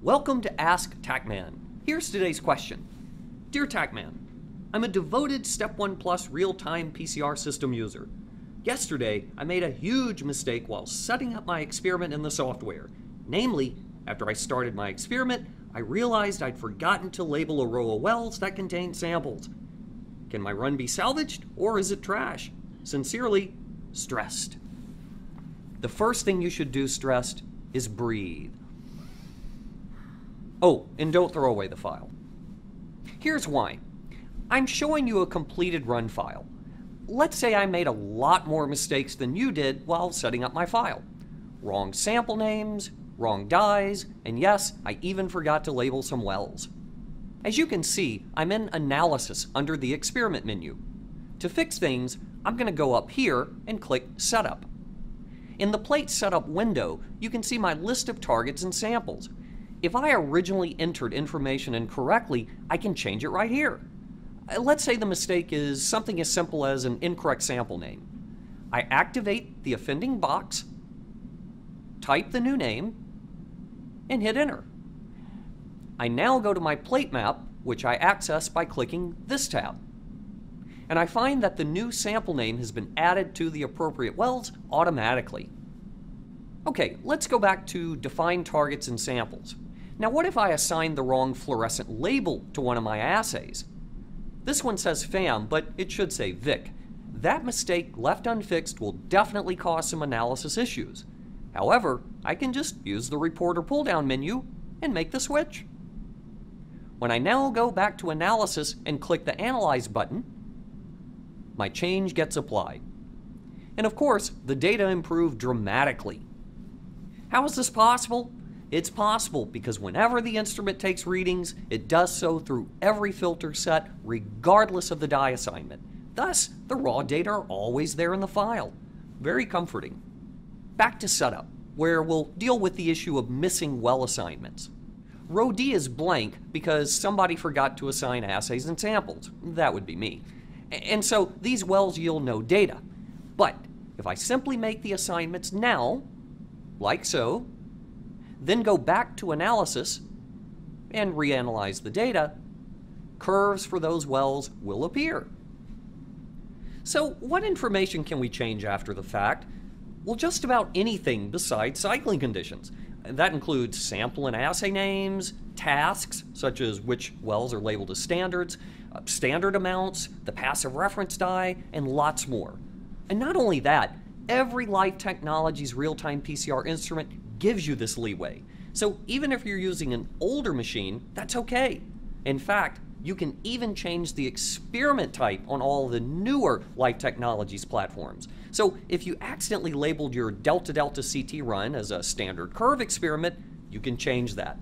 Welcome to Ask TaqMan. Here's today's question. Dear TaqMan, I'm a devoted StepOnePlus real-time PCR system user. Yesterday, I made a huge mistake while setting up my experiment in the software. Namely, after I started my experiment, I realized I'd forgotten to label a row of wells that contained samples. Can my run be salvaged, or is it trash? Sincerely, Stressed. The first thing you should do, Stressed, is breathe. Oh, and don't throw away the file. Here's why. I'm showing you a completed run file. Let's say I made a lot more mistakes than you did while setting up my file. Wrong sample names, wrong dyes, and yes, I even forgot to label some wells. As you can see, I'm in Analysis under the Experiment menu. To fix things, I'm going to go up here and click Setup. In the plate setup window, you can see my list of targets and samples. If I originally entered information incorrectly, I can change it right here. Uh, let's say the mistake is something as simple as an incorrect sample name. I activate the offending box, type the new name, and hit enter. I now go to my plate map, which I access by clicking this tab. And I find that the new sample name has been added to the appropriate wells automatically. Okay, let's go back to define targets and samples. Now what if I assign the wrong fluorescent label to one of my assays? This one says FAM, but it should say VIC. That mistake left unfixed will definitely cause some analysis issues. However, I can just use the reporter pull-down menu and make the switch. When I now go back to analysis and click the Analyze button, my change gets applied. And of course, the data improved dramatically. How is this possible? It's possible because whenever the instrument takes readings, it does so through every filter set, regardless of the dye assignment. Thus, the raw data are always there in the file. Very comforting. Back to setup, where we'll deal with the issue of missing well assignments. Row D is blank because somebody forgot to assign assays and samples. That would be me. And so these wells yield no data. But if I simply make the assignments now, like so, then go back to analysis and reanalyze the data, curves for those wells will appear. So what information can we change after the fact? Well, just about anything besides cycling conditions. That includes sample and assay names, tasks, such as which wells are labeled as standards, uh, standard amounts, the passive reference dye, and lots more. And not only that, every Life Technologies real-time PCR instrument gives you this leeway. So even if you're using an older machine, that's okay. In fact, you can even change the experiment type on all the newer Life Technologies platforms. So if you accidentally labeled your Delta Delta CT run as a standard curve experiment, you can change that.